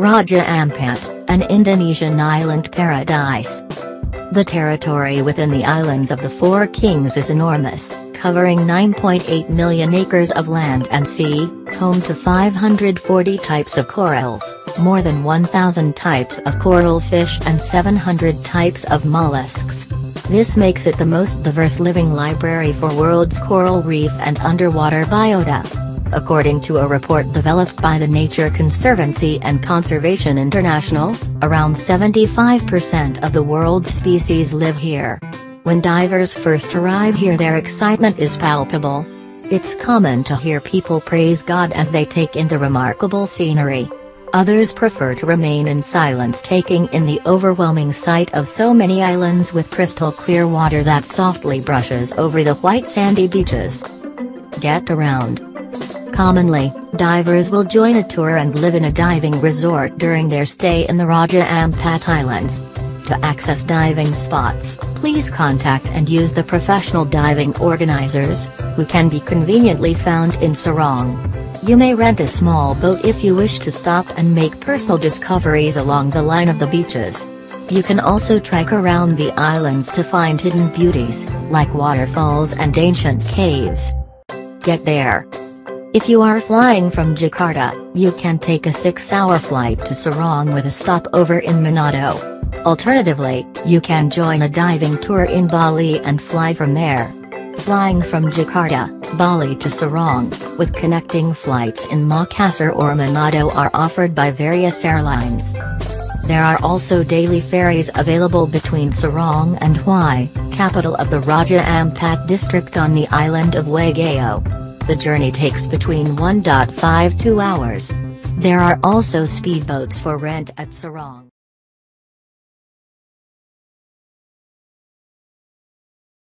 Raja Ampat, an Indonesian island paradise. The territory within the islands of the Four Kings is enormous, covering 9.8 million acres of land and sea, home to 540 types of corals, more than 1,000 types of coral fish and 700 types of mollusks. This makes it the most diverse living library for world's coral reef and underwater biota. According to a report developed by the Nature Conservancy and Conservation International, around 75% of the world's species live here. When divers first arrive here their excitement is palpable. It's common to hear people praise God as they take in the remarkable scenery. Others prefer to remain in silence taking in the overwhelming sight of so many islands with crystal clear water that softly brushes over the white sandy beaches. Get around. Commonly, divers will join a tour and live in a diving resort during their stay in the Raja Ampat Islands. To access diving spots, please contact and use the professional diving organizers, who can be conveniently found in Sorong. You may rent a small boat if you wish to stop and make personal discoveries along the line of the beaches. You can also trek around the islands to find hidden beauties, like waterfalls and ancient caves. Get there. If you are flying from Jakarta, you can take a 6-hour flight to Sorong with a stopover in Manado. Alternatively, you can join a diving tour in Bali and fly from there. Flying from Jakarta, Bali to Sorong, with connecting flights in Makassar or Manado are offered by various airlines. There are also daily ferries available between Sorong and Hua, capital of the Raja Ampat district on the island of Waigeo. The journey takes between 1.5 2 hours. There are also speedboats for rent at Sorong.